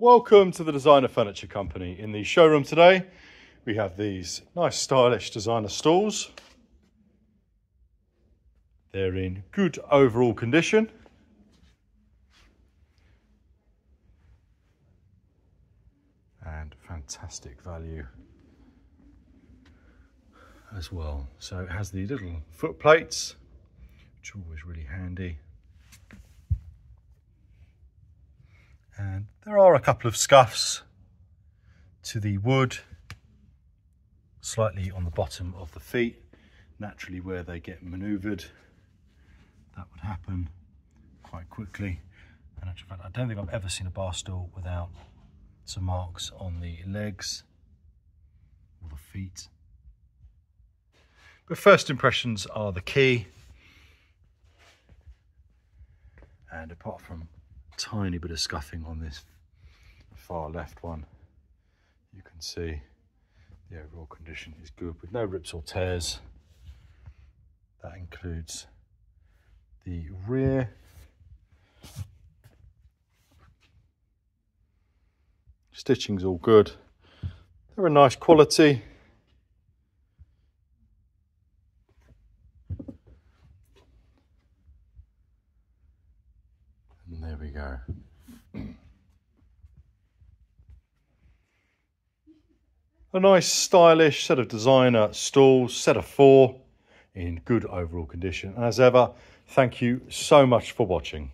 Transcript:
Welcome to the Designer Furniture Company. In the showroom today, we have these nice stylish designer stools. They're in good overall condition. And fantastic value as well. So it has the little foot plates, which are always really handy. And there are a couple of scuffs to the wood, slightly on the bottom of the feet, naturally where they get maneuvered. That would happen quite quickly. And fact, I don't think I've ever seen a bar stool without some marks on the legs or the feet. But first impressions are the key. And apart from tiny bit of scuffing on this far left one, you can see the overall condition is good with no rips or tears. That includes the rear. Stitching's all good. They're a nice quality. We go. A nice stylish set of designer stools, set of four in good overall condition. And as ever, thank you so much for watching.